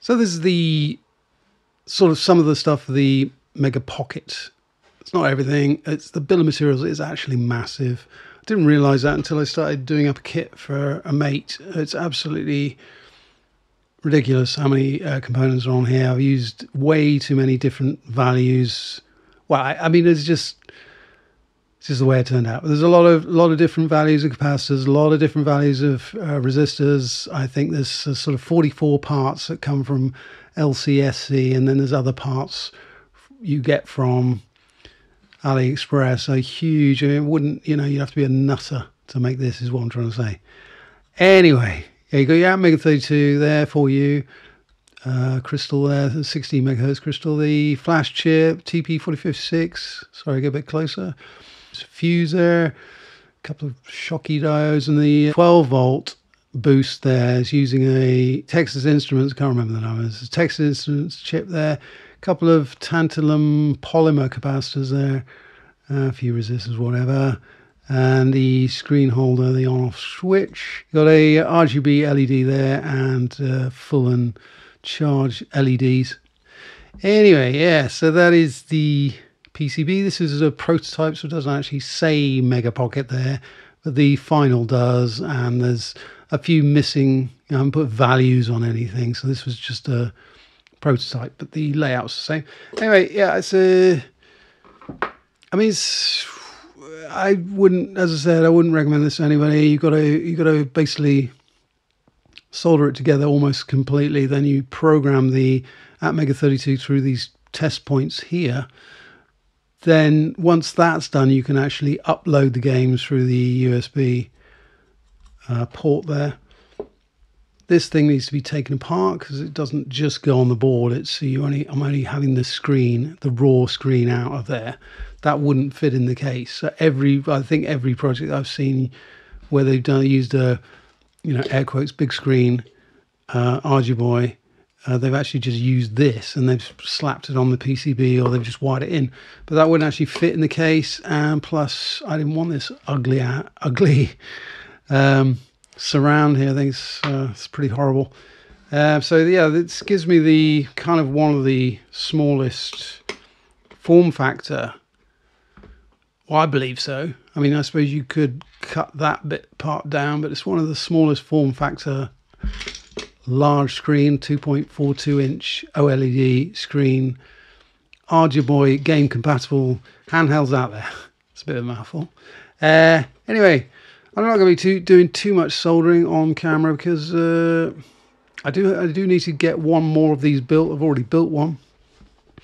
So this is the sort of some of the stuff the Mega Pocket. It's not everything. It's the bill of materials is actually massive. I didn't realize that until I started doing up a kit for a mate. It's absolutely ridiculous how many uh, components are on here. I've used way too many different values. Well, I, I mean, it's just it's is the way it turned out. There's a lot of lot of different values of capacitors, a lot of different values of uh, resistors. I think there's uh, sort of 44 parts that come from LCSC, and then there's other parts you get from AliExpress. A huge. It wouldn't you know you'd have to be a nutter to make this. Is what I'm trying to say. Anyway, yeah, you got your Mega 32 there for you. Uh, crystal there, 16 megahertz crystal. The flash chip TP4056. Sorry, get a bit closer fuse there, a couple of Schottky diodes, and the 12 volt boost there is using a Texas Instruments, can't remember the numbers, Texas Instruments chip there, a couple of tantalum polymer capacitors there, a few resistors, whatever, and the screen holder, the on off switch. Got a RGB LED there and uh, full and charge LEDs. Anyway, yeah, so that is the PCB. This is a prototype, so it doesn't actually say Mega Pocket there, but the final does, and there's a few missing. I haven't put values on anything, so this was just a prototype, but the layout's the same. Anyway, yeah, it's a. I mean, it's. I wouldn't, as I said, I wouldn't recommend this to anybody. You've got to, you've got to basically solder it together almost completely. Then you program the Atmega 32 through these test points here then once that's done, you can actually upload the games through the USB uh, port there. This thing needs to be taken apart because it doesn't just go on the board. It's you only I'm only having the screen, the raw screen out of there. That wouldn't fit in the case. So every I think every project I've seen where they've done used a you know air quotes big screen uh, Arduboy uh, they've actually just used this and they've slapped it on the PCB or they've just wired it in. But that wouldn't actually fit in the case. And plus, I didn't want this ugly, uh, ugly um, surround here. I think it's, uh, it's pretty horrible. Uh, so yeah, this gives me the kind of one of the smallest form factor. Well, I believe so. I mean, I suppose you could cut that bit part down, but it's one of the smallest form factor large screen, 2.42 inch OLED screen, Arduboy game compatible handhelds out there. It's a bit of a mouthful. Uh, anyway, I'm not going to be too, doing too much soldering on camera because uh, I do I do need to get one more of these built. I've already built one.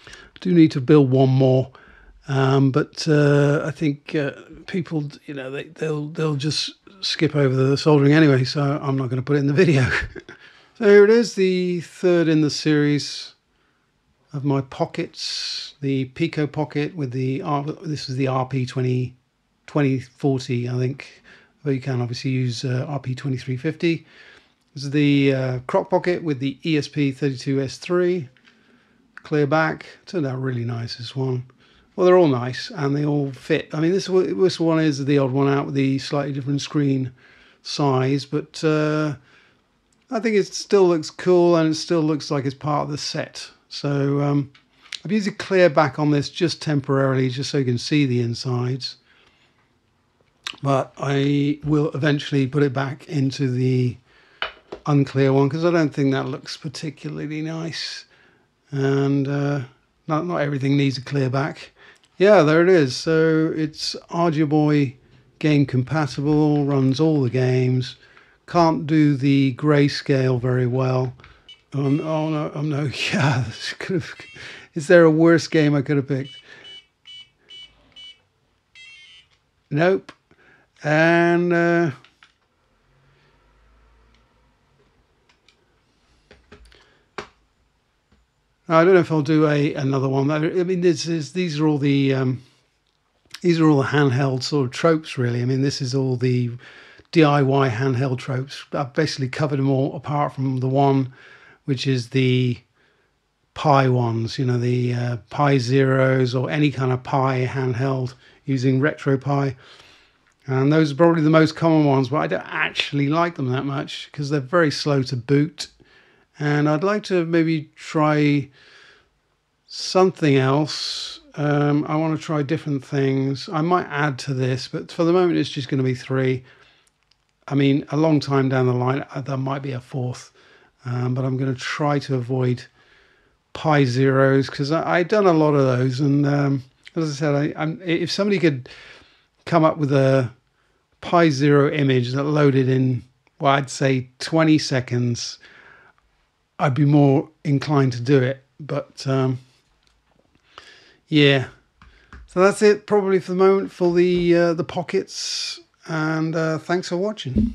I do need to build one more, um, but uh, I think uh, people, you know, they, they'll they'll just skip over the soldering anyway. So I'm not going to put it in the video. So here it is, the third in the series of my pockets, the Pico Pocket with the, this is the RP20, 2040 I think, but you can obviously use uh, RP2350. This is the uh, Crock Pocket with the ESP32S3, clear back, turned out really nice this one. Well, they're all nice and they all fit. I mean, this, this one is the odd one out with the slightly different screen size, but uh, I think it still looks cool and it still looks like it's part of the set. So um, I've used a clear back on this just temporarily, just so you can see the insides. But I will eventually put it back into the unclear one because I don't think that looks particularly nice. And uh, not, not everything needs a clear back. Yeah, there it is. So it's Arduboy game compatible, runs all the games can't do the grayscale very well. Um, oh no, oh no, yeah, have, is there a worse game I could have picked? Nope. And uh, I don't know if I'll do a another one. I mean, this is these are all the um, these are all the handheld sort of tropes, really. I mean, this is all the DIY handheld tropes. I've basically covered them all apart from the one which is the Pi ones, you know, the uh, Pi Zeros or any kind of Pi handheld using RetroPie. And those are probably the most common ones, but I don't actually like them that much because they're very slow to boot and I'd like to maybe try something else. Um, I want to try different things. I might add to this, but for the moment, it's just going to be three. I mean, a long time down the line, uh, there might be a fourth, um, but I'm going to try to avoid pi zeros because I've done a lot of those. And um, as I said, I, if somebody could come up with a pi zero image that loaded in, well, I'd say 20 seconds, I'd be more inclined to do it. But um, yeah, so that's it probably for the moment for the uh, the pockets. And uh, thanks for watching.